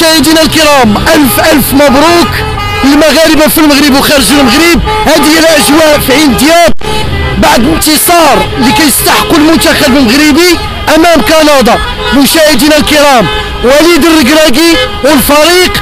مشاهدينا الكرام ألف ألف مبروك للمغاربة في المغرب وخارج المغرب. هذه الأجواء في عين دياب بعد انتصار اللي كيستحق المنتخب المغربي أمام كندا. مشاهدينا الكرام وليد الركراكي والفريق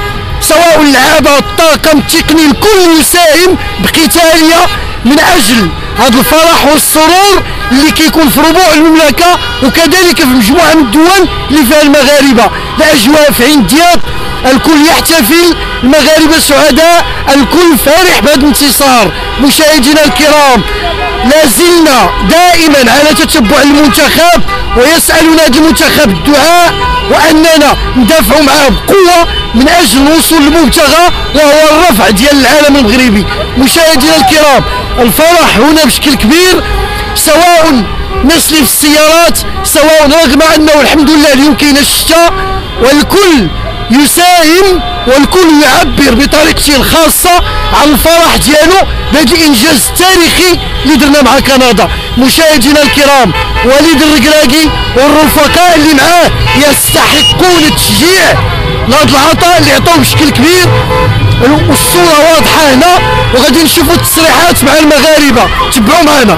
سواء اللعابه الطاقم التقني الكل يساهم بقتالية من أجل هذا الفرح والسرور اللي كيكون في ربوع المملكة وكذلك في مجموعة من الدول اللي فيها المغاربة. الأجواء في عين دياب الكل يحتفل المغاربة سعداء الكل فرح بهذا الانتصار. مشاهدينا الكرام لا زلنا دائما على تتبع المنتخب ويسأل نادي المنتخب الدعاء وأننا ندافع معه بقوة من أجل الوصول للمبتغى وهو الرفع ديال العالم المغربي. مشاهدينا الكرام الفرح هنا بشكل كبير سواء ناس اللي في السيارات سواء رغم أنه الحمد لله اليوم كاين الشتاء والكل يساهم والكل يعبر بطريقته الخاصة عن الفرح ديالو بهذا الإنجاز التاريخي اللي درنا مع كندا. مشاهدينا الكرام وليد الركراكي والرفقاء اللي معاه يستحقون التشجيع لهذا العطاء اللي عطوه بشكل كبير. والصورة واضحة هنا وغادي نشوفوا التصريحات مع المغاربة. تبعوا معنا.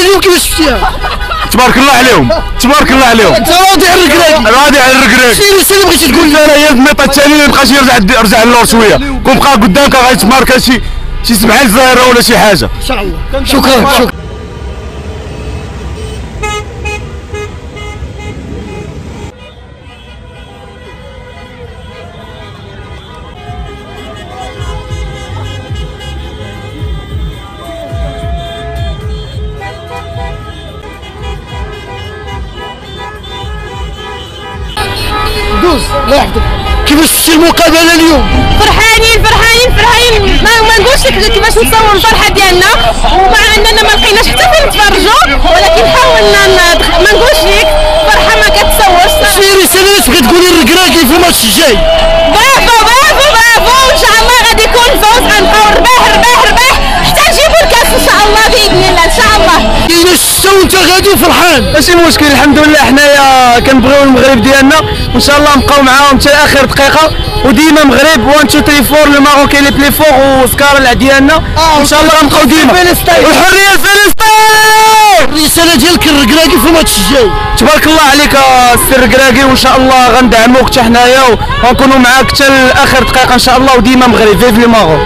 اليوم كيفاش شفتيها؟ تبارك الله عليهم تبارك الله عليهم. أنت راضي على الركراكي راضي على الركراك شي رسالة بغيتي تقول أنا هي الميطه الثاني ما يبقاش يرجع رجع اللور شوية. كون بقى قدامك غيتماركا شي شي سبعه الزهره ولا شي حاجة. إن شاء الله. شكرا شكرا. دوز الله يحفظك كيفاش المقابله اليوم؟ فرحانين فرحانين فرحانين ما, ما نقولش لك كيفاش نصوروا الفرحه ديالنا ومع اننا ما لقيناش حتى فين نتفرجوا ولكن حاولنا ما نقولش لك فرحه ما كتصورش اللي تبغي تقولي للركراكي في الماتش الجاي؟ وفرحان ماشي مشكل الحمد لله حنايا كنبغيو المغرب ديالنا. وان شاء الله نبقاو معاهم حتى آخر دقيقة. وديما مغرب 1 2 3 4 le Maroc les plus forts وسكار ديالنا. وان شاء الله نبقاو ديما. والحريه لفلسطين الرسالة ديالك للركراكي في الماتش الجاي. تبارك الله عليك السي الركراكي وإن شاء الله غندعموك حتى حنايا وغنكونوا معاك حتى لآخر دقيقة إن شاء الله. وديما مغرب. vive le Maroc